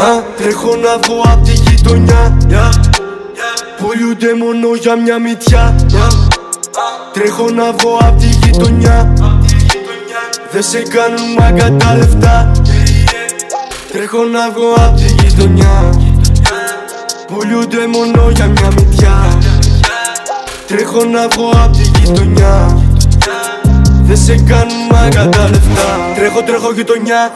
Α, τρέχω να βγω απ' τη γειτονιά. Πολιούνται μόνο για μια μυτιά. Τρέχω να βγω απ' τη γειτονιά. Δεν σε κάνουν μάγκα τα λεφτά. Τρέχω να βγω απ' τη γειτονιά. Πολιούνται μόνο για μια μυτιά. Τρέχω να βγω απ' τη γειτονιά. Δεν σε κάνουν μάγκα τα λεφτά Τρέχω τρέχω γειτονιά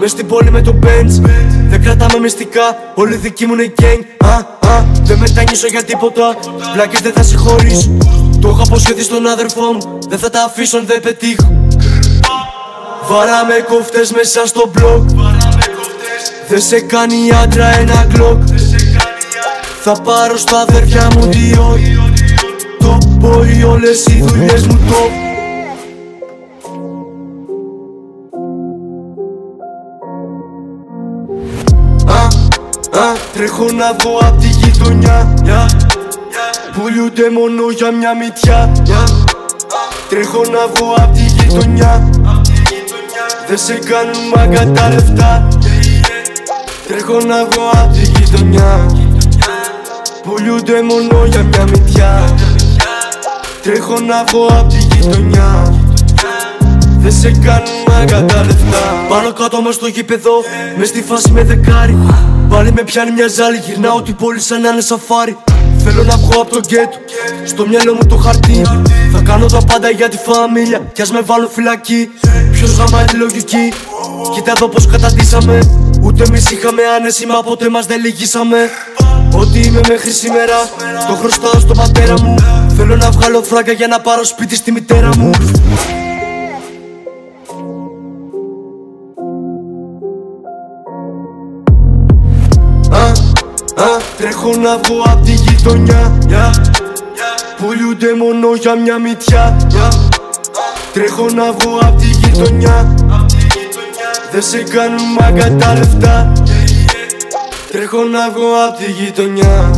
Μες στην πόλη με το Benz Δεν κρατάμε μυστικά Όλοι δικοί μου είναι gang. Α, α, Δεν μετανιώσω για τίποτα Πλάκες δεν θα συγχωρήσω Το έχω αποσχεθεί στον αδερφό μου Δεν θα τα αφήσω αν δεν πετύχω. Βαράμε κοφτές μέσα στο blog Δεν σε κάνει άντρα ένα γκλοκ Θα πάρω στα αδέρφια μου δύο Το μπορεί όλες οι δουλειές μου το Τρέχω να βγω απ' τη γειτονιά Πουλιούνται μόνο για μια μυτιά Τρέχω να βγω απ' τη γειτονιά. Δεν σε κάνουν μάγκα τα λεφτά. Τρέχω να βγω απ' τη γειτονιά. Πουλιούνται μόνο για μια μυτιά. Τρέχω να βγω απ' τη γειτονιά. Δεν σε κάνουν μάγκα τα λεφτά. Πάνω κάτω μες στο γήπεδο Μες στη φάση με δεκάρι. Πάλι με πιάνει μια ζάλη, γυρνάω την πόλη σαν να είναι σαφάρι. Θέλω να βγω από το γκέτο, στο μυαλό μου το χαρτί. Θα κάνω τα πάντα για τη φαμίλια, κι ας με βάλω φυλακή. Ποιος γαμάει τη λογική, κοίτα εδώ πως καταντήσαμε. Ούτε εμείς είχαμε άνεση, μα ποτέ μας δεν λυγίσαμε. Ό,τι είμαι μέχρι σήμερα, το χρωστάω στον πατέρα μου. Θέλω να βγάλω φράγκα για να πάρω σπίτι στη μητέρα μου Τρέχω να βγω απ' τη γειτονιά Πουλιούνται μόνο για μια μυτιά Τρέχω να βγω απ' τη γειτονιά Δεν σε κάνουν μάγκα τα λεφτά. Τρέχω να βγω απ' τη γειτονιά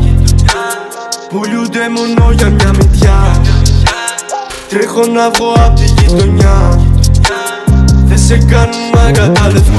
Πουλιούνται μόνο για μια μυτιά. Τρέχω να βγω απ' τη γειτονιά Δεν σε κάνουν μάγκα τα λεφτά